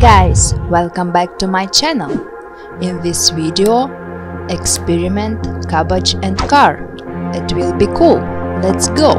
Guys, welcome back to my channel. In this video, experiment cabbage and car. It will be cool. Let's go.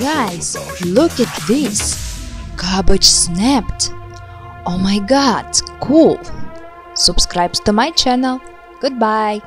Guys, look at this. Cabbage snapped. Oh my god, cool. Subscribe to my channel. Goodbye.